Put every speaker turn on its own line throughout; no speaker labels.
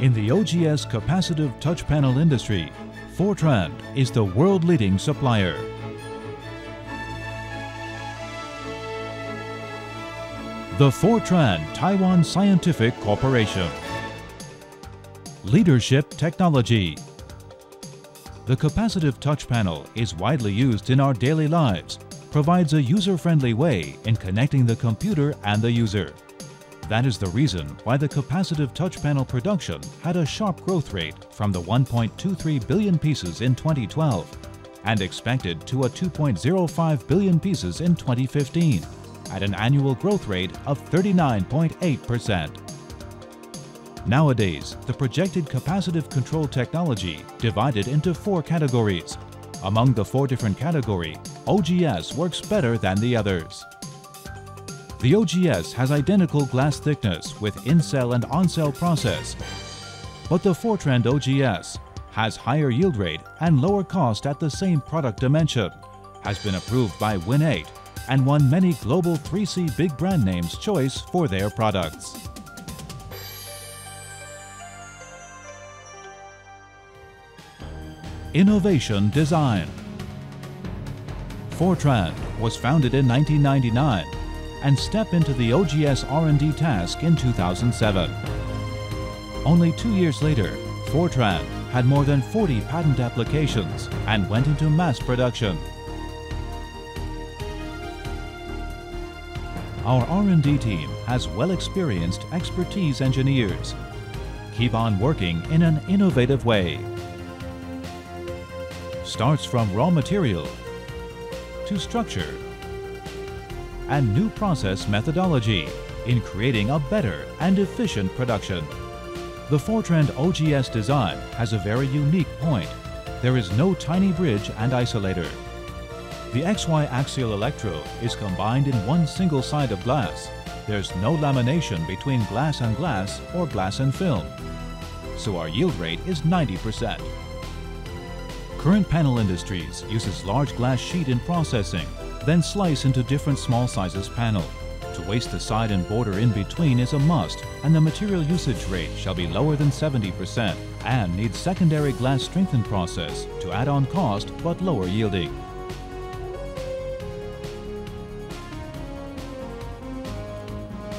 In the OGS capacitive touch panel industry, Fortrend is the world-leading supplier. The Fortrend Taiwan Scientific Corporation. Leadership Technology. The capacitive touch panel is widely used in our daily lives, provides a user-friendly way in connecting the computer and the user. That is the reason why the capacitive touch panel production had a sharp growth rate from the 1.23 billion pieces in 2012 and expected to a 2.05 billion pieces in 2015 at an annual growth rate of 39.8%. Nowadays, the projected capacitive control technology divided into four categories. Among the four different category, OGS works better than the others. The OGS has identical glass thickness with in-cell and on-cell process, but the Fortrend OGS has higher yield rate and lower cost at the same product dimension, has been approved by Win8 and won many global 3C big brand names choice for their products. Innovation Design Fortrend was founded in 1999 and step into the OGS R&D task in 2007. Only two years later, Fortrend had more than 40 patent applications and went into mass production. Our R&D team has well-experienced expertise engineers. Keep on working in an innovative way. Starts from raw material to structure and new process methodology in creating a better and efficient production. The Fortrend OGS design has a very unique point. There is no tiny bridge and isolator. The XY axial electrode is combined in one single side of glass. There's no lamination between glass and glass or glass and film. So our yield rate is 90%. Current panel industries uses large glass sheet in processing, then slice into different small sizes panel. To waste the side and border in between is a must, and the material usage rate shall be lower than 70% and needs secondary glass strengthen process to add on cost but lower yielding.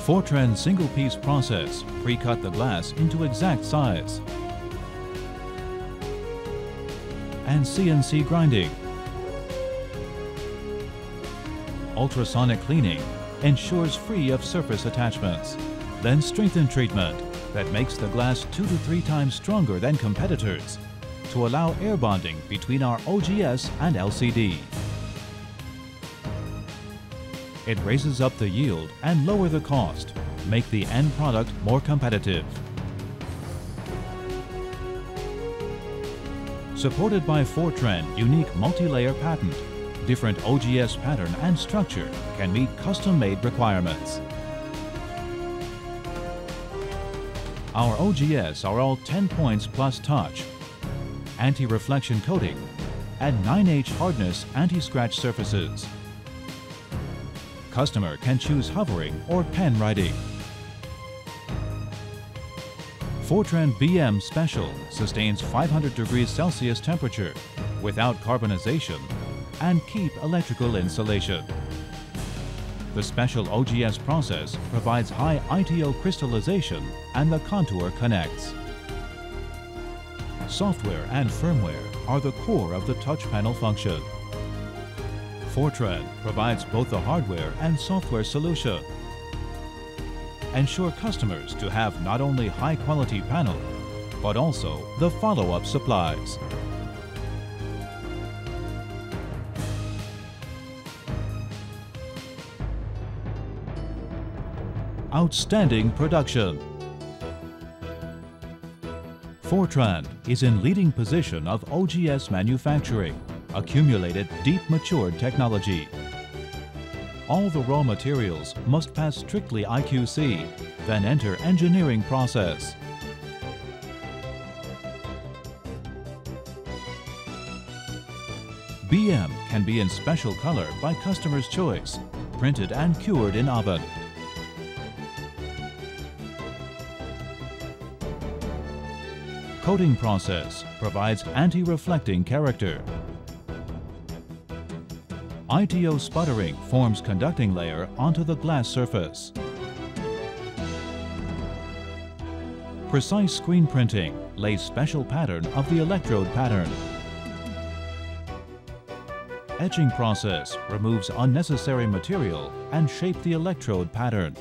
Fortrend single-piece process pre-cut the glass into exact size. And CNC grinding. Ultrasonic cleaning ensures free of surface attachments. Then strengthen treatment that makes the glass two to three times stronger than competitors to allow air bonding between our OGS and LCD. It raises up the yield and lower the cost, make the end product more competitive. Supported by Fortrend unique multi-layer patent, different OGS pattern and structure can meet custom-made requirements. Our OGS are all 10 points plus touch, anti-reflection coating, and 9H hardness anti-scratch surfaces. Customer can choose hovering or pen writing. Fortrend BM Special sustains 500 degrees Celsius temperature without carbonization and keep electrical insulation. The special OGS process provides high ITO crystallization and the contour connects. Software and firmware are the core of the touch panel function. Fortrend provides both the hardware and software solution. Ensure customers to have not only high quality panel, but also the follow-up supplies. Outstanding production. Fortrend is in leading position of OGS manufacturing, accumulated deep matured technology. All the raw materials must pass strictly IQC, then enter engineering process. BM can be in special color by customer's choice, printed and cured in oven. Coating process provides anti-reflecting character. ITO sputtering forms conducting layer onto the glass surface. Precise screen printing lays special pattern of the electrode pattern. Etching process removes unnecessary material and shape the electrode pattern.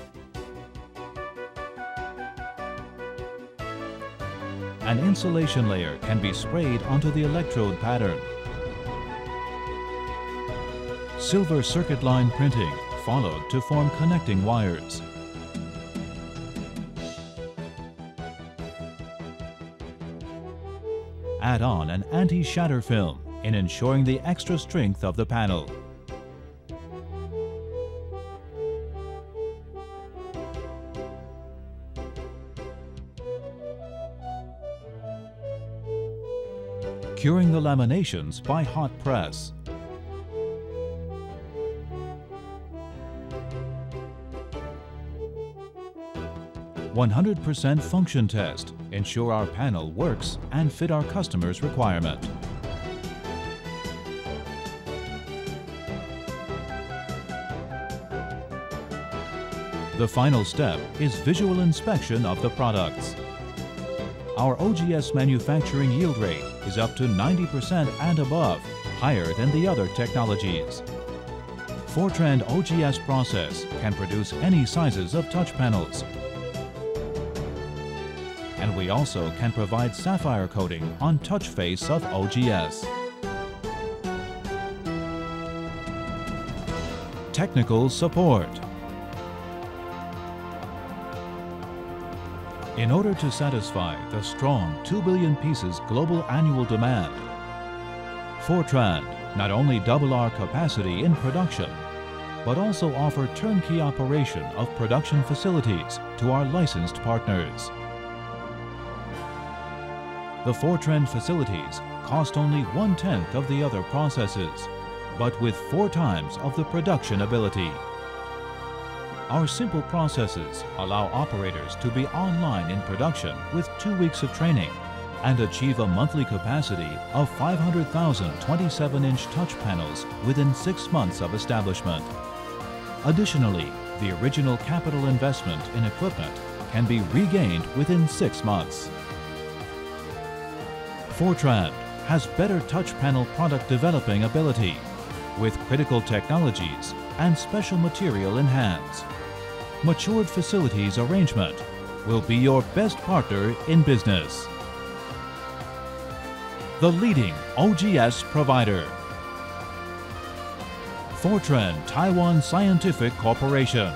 An insulation layer can be sprayed onto the electrode pattern. Silver circuit line printing followed to form connecting wires. Add on an anti-shatter film in ensuring the extra strength of the panel. Curing the laminations by hot press. One hundred percent function test. Ensure our panel works and fit our customer's requirement. The final step is visual inspection of the products. Our OGS manufacturing yield rate is up to 90% and above, higher than the other technologies. Fortrend OGS process can produce any sizes of touch panels. And we also can provide sapphire coating on touch face of OGS. Technical support. In order to satisfy the strong 2 billion pieces global annual demand, Fortrend not only double our capacity in production, but also offer turnkey operation of production facilities to our licensed partners. The Fortrend facilities cost only one-tenth of the other processes, but with four times of the production ability. Our simple processes allow operators to be online in production with two weeks of training and achieve a monthly capacity of 500,000 27-inch touch panels within six months of establishment. Additionally, the original capital investment in equipment can be regained within six months. Fortrend has better touch panel product developing ability with critical technologies and special material in hands matured facilities arrangement will be your best partner in business. The leading OGS provider. Fortrend Taiwan Scientific Corporation.